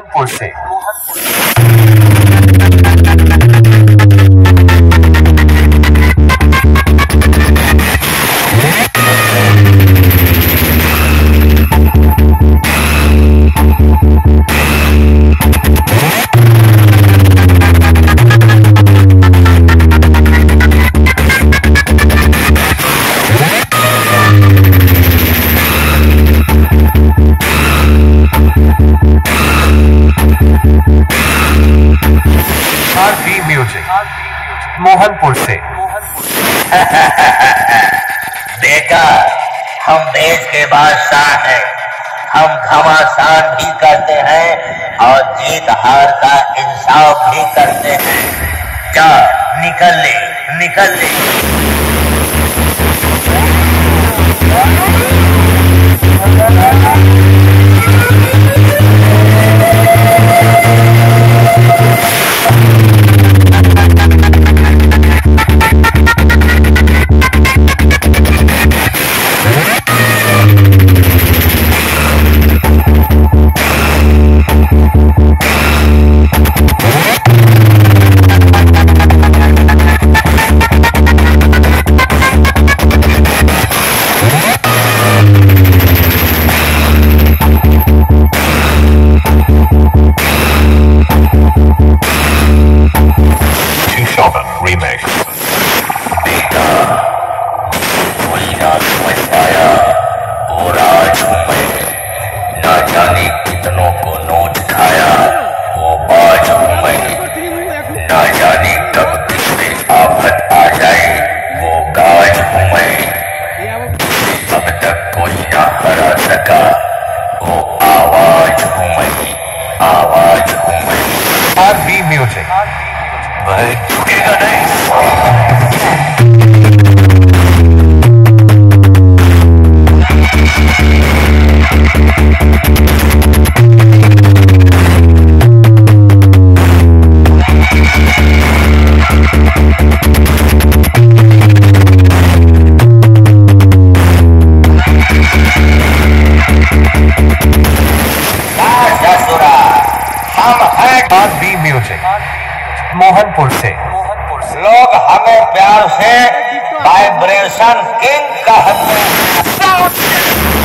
मोहनपुर से RP music Mohanpur से। बेटा, हम देश के बादशाह हैं। हम घमासान भी करते हैं और जीत हार का इंसाफ भी करते हैं। जा, निकल ले निकल ले। ना जाने कब किस आफत आ जाए वो गाज हूँ। मैं अब तक कोई ना हरा सका वो आवाज़ हूँ मैं आवाज़ हूँ मैं आरपी म्यूज़िक वह झुकेगा नहीं हम हैं बी म्यूज़िक मोहनपुर से। लोग हमें प्यार से वाइब्रेशन किंग कहते हैं